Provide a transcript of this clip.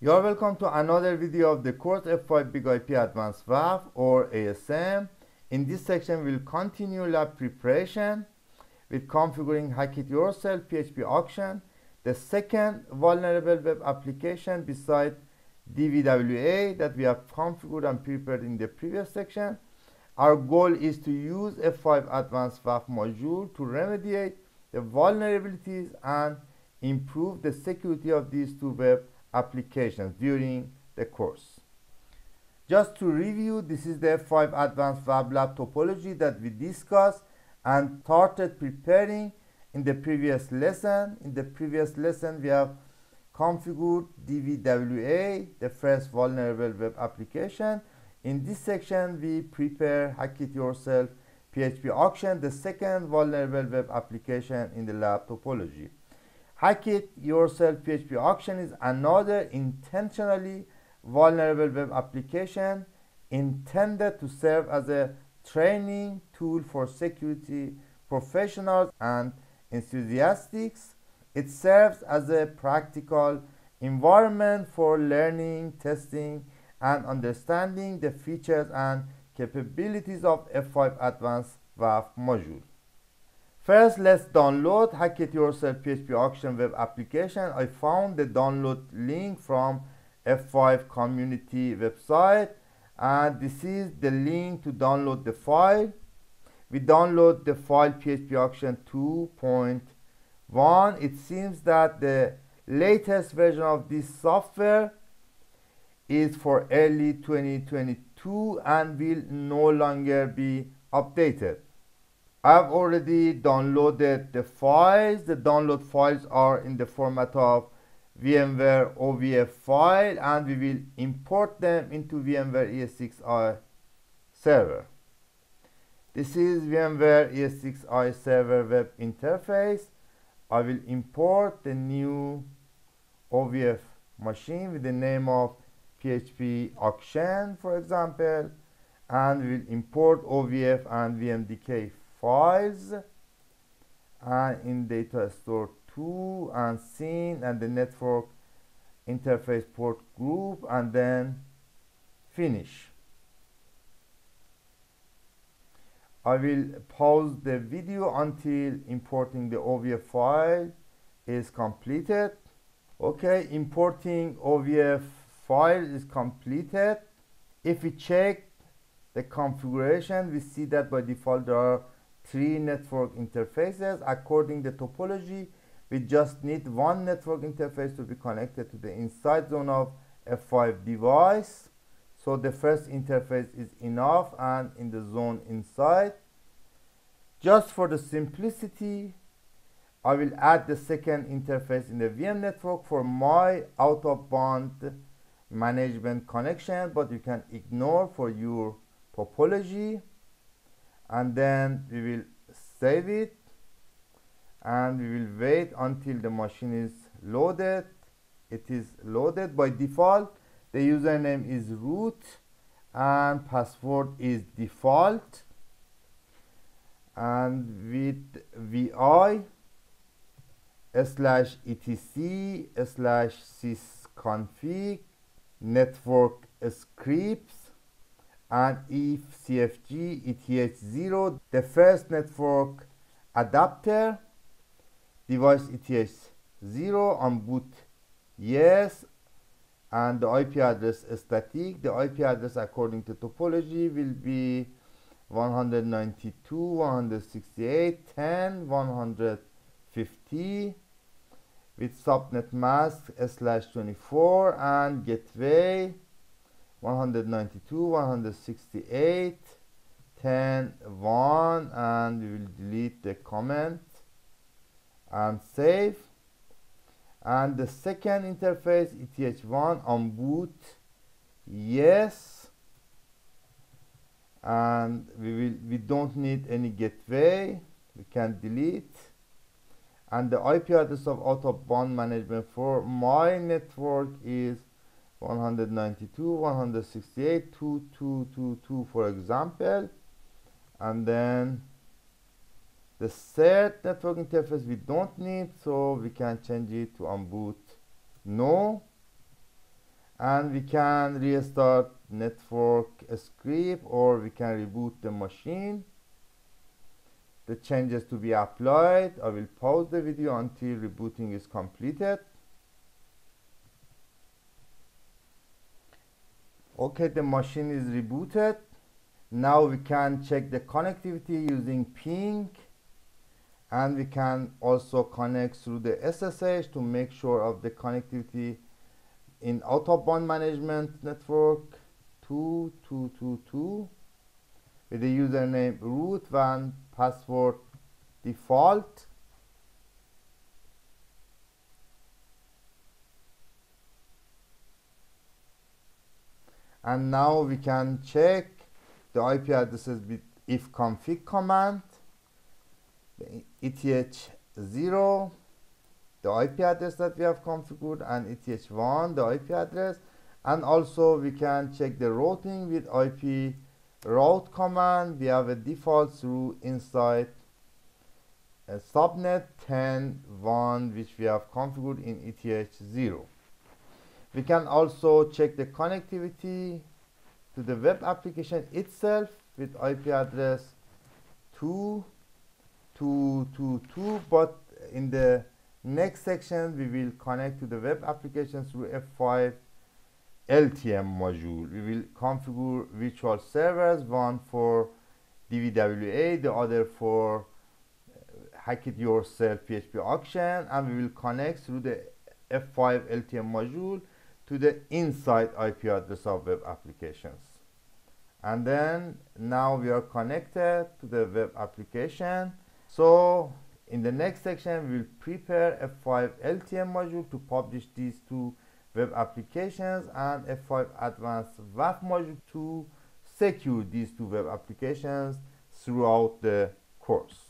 You are welcome to another video of the course F5 Big IP Advanced WAF or ASM. In this section, we'll continue lab preparation with configuring Hack It Yourself PHP auction, the second vulnerable web application beside DVWA that we have configured and prepared in the previous section. Our goal is to use F5 Advanced WAF module to remediate the vulnerabilities and improve the security of these two web applications during the course. Just to review, this is the F5 Advanced WAF Lab topology that we discussed and started preparing in the previous lesson. In the previous lesson, we have configured DVWA, the first vulnerable web application. In this section, we prepare Hack It Yourself PHP auction, the second vulnerable web application in the lab topology. Hack It Yourself PHP auction is another intentionally vulnerable web application intended to serve as a training tool for security professionals and enthusiasts. It serves as a practical environment for learning, testing, and understanding the features and capabilities of F5 Advanced WAF module. First, let's download Hack It Yourself PHP Auction web application. I found the download link from F5 community website and this is the link to download the file. We download the file PHP Auction 2.1. It seems that the latest version of this software is for early 2022 and will no longer be updated. I've already downloaded the files. The download files are in the format of VMware OVF file and we will import them into VMware ESXi server. This is VMware ESXi server web interface. I will import the new OVF machine with the name of PHP auction for example and we will import OVF and VMDK files and in data store 2 and scene and the network interface port group and then finish. I will pause the video until importing the OVF file is completed. Okay, importing OVF file is completed. If we check the configuration, we see that by default there are three network interfaces. According to the topology, we just need one network interface to be connected to the inside zone of F5 device. So the first interface is enough and in the zone inside. Just for the simplicity, I will add the second interface in the VM network for my out of band management connection, but you can ignore for your topology and then we will save it. And we will wait until the machine is loaded. It is loaded by default. The username is root and password is default. And with vi slash etc slash sysconfig network scripts and if CFG ETH0 the first network adapter device ETH0 on boot yes. And the IP address static. The IP address according to topology will be 192 168 10 150 with subnet mask slash 24 and gateway 192 168 10 1 and we will delete the comment and save. And the second interface eth1 on boot yes. And we will we don't need any gateway. We can delete. And the IP address of out of band management for my network is 192 168 2222 for example. And then the third network interface we don't need so we can change it to unboot no. And we can restart network script or we can reboot the machine. The changes to be applied I will pause the video until rebooting is completed okay the machine is rebooted. Now we can check the connectivity using ping. And we can also connect through the SSH to make sure of the connectivity in band management network 2222 with the username root and password default and now we can check the IP addresses with ifconfig command ETH0 the IP address that we have configured and ETH1 the IP address. And also we can check the routing with IP route command. We have a default through inside a subnet 10.1 which we have configured in ETH0 we can also check the connectivity to the web application itself with IP address 2222 but in the next section we will connect to the web application through F5 LTM module. We will configure virtual servers, one for DVWA, the other for uh, Hack It Yourself PHP auction, and we will connect through the F5 LTM module to the inside IP address of web applications. And then now we are connected to the web application. So in the next section, we will prepare F5 LTM module to publish these two web applications and F5 advanced WAF module to secure these two web applications throughout the course.